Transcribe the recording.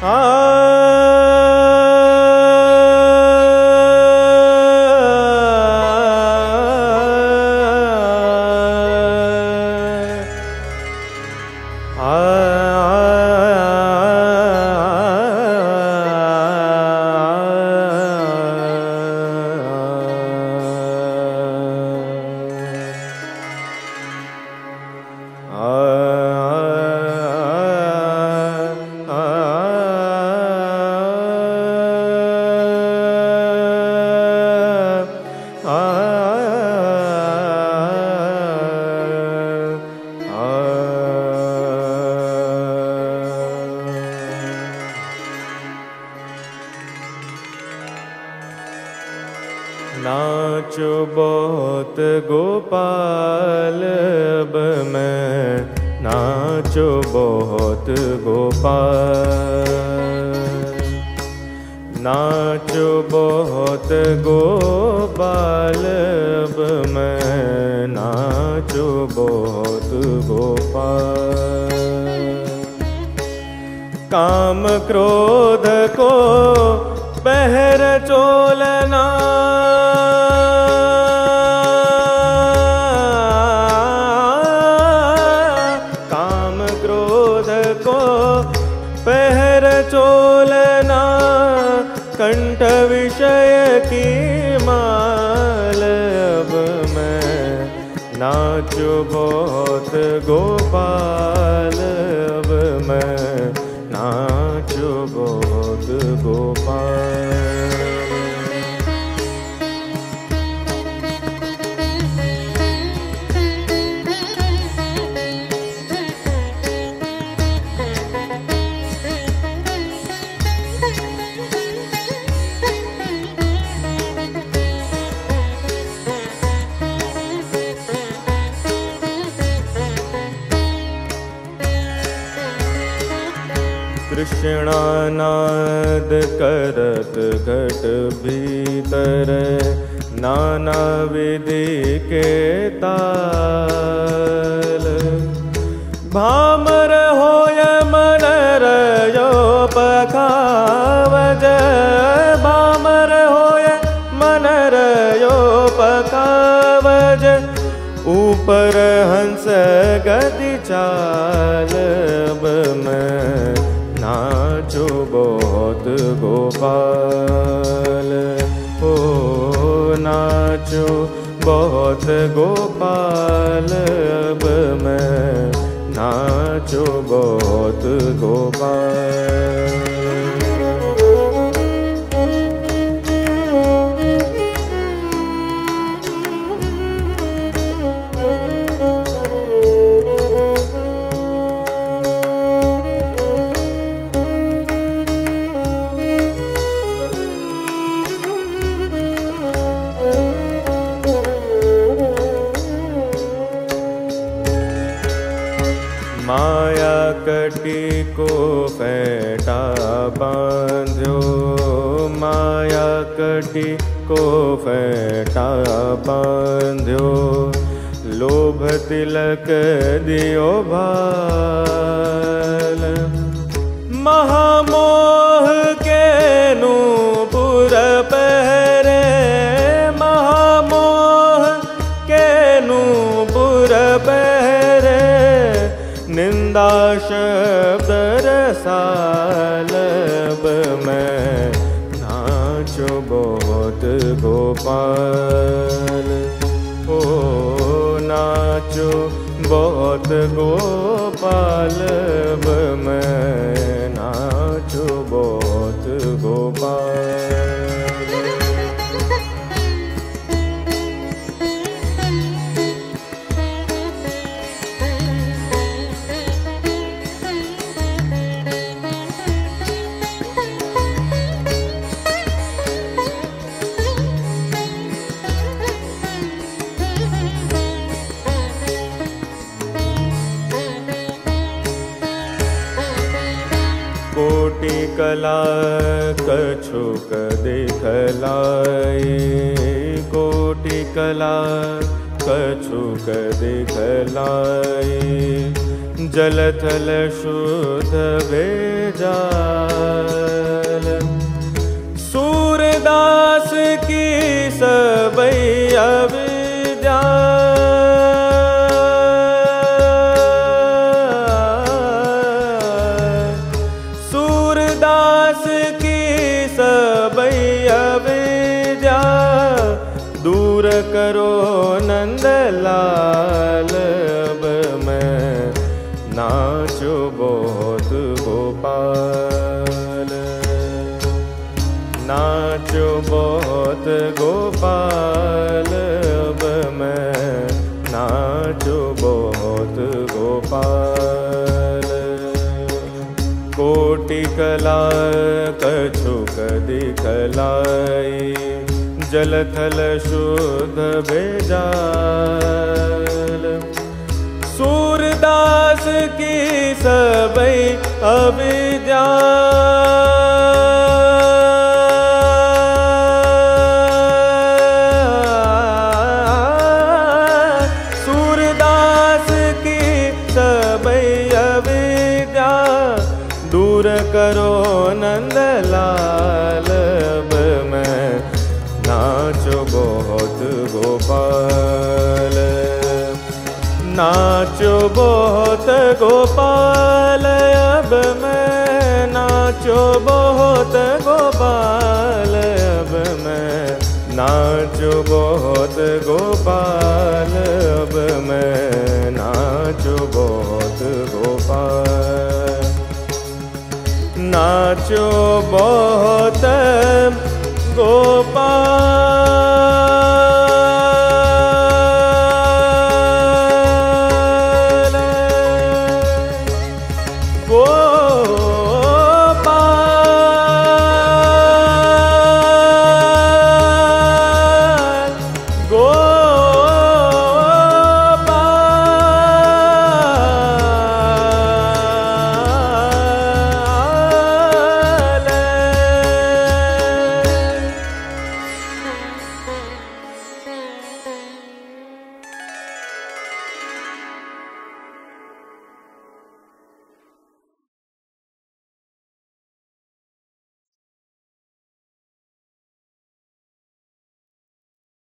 Ah. ah. बहुत गोपाल, अब मैं नाचो बहुत गोपाल। नाचो बहुत गोपाल, अब मैं नाचो बहुत गोपाल। काम क्रोध को पहर चोलना कंठ विषय की माल अब मैं नाचो बहुत गोपाल अब मैं नाचो बहुत गोपाल कृष्णानाद करत घट भीतर नाना विधि के ताल। भामर होय मन रयो पखावज ऊपर हंस गति चाल बहुत गोपाल। ओ नाचो बहुत गोपाल अब मैं नाचो बहुत गोपाल कटी को फेटा बांधो। माया कटी को फेटा बांधो। लोभ तिलक दियो भाल। महामोह निंदा शब्द रसालब मैं नाचो बहुत गोपाल। ओ नाचो बहुत गोपाल मैं कोटि कला कछुक के कोटि कला कछुक किखला जलथल शुद्ध शोध भेजा करो नंद लाल, अब मैं नाचो बहुत गोपाल। नाचो बहुत गोपाल, अब मैं नाचो बहुत गोपाल। कोटि कला कछुक दिखलाई जलथल शुद्ध बेजाल। सूरदास की सबई अविद्या। नाचो बहुत गोपाल, अब मैं नाचो बहुत गोपाल, अब मैं नाचो बहुत गोपाल, अब मैं नाचो बहुत गोपाल। नाचो बहुत गोपाल।